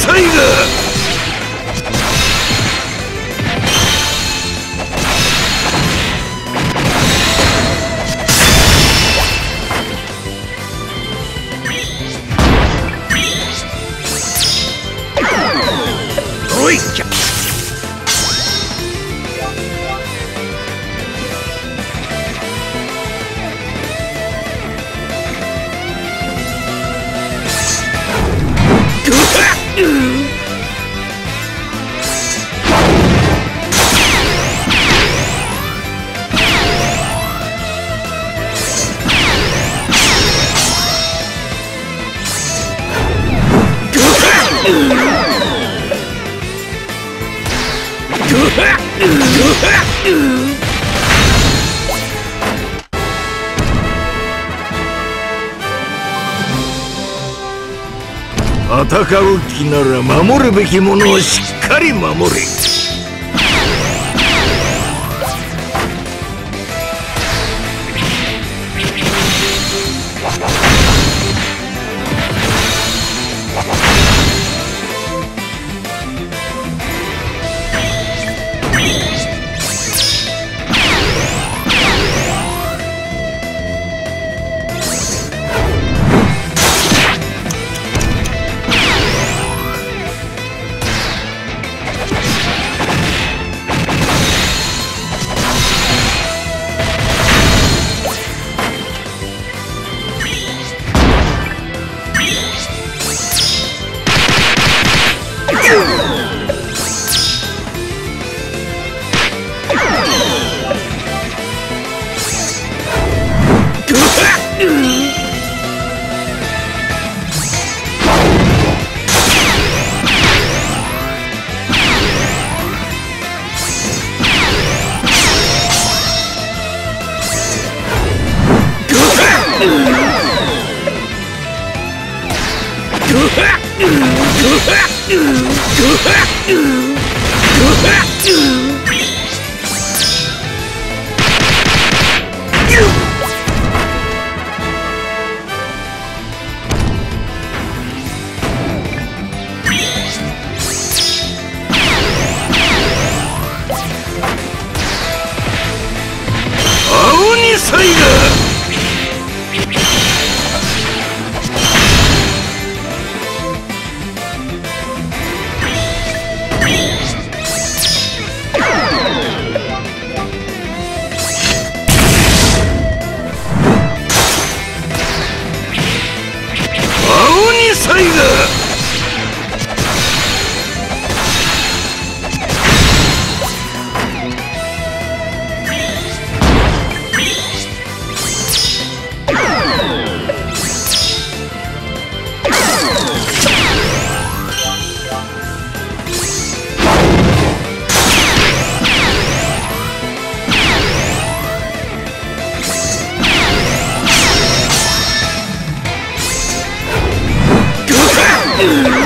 青にサイガお 으악! 으악! 으악! 戦う気なら守るべきものをしっかり守れ。青 Ooh.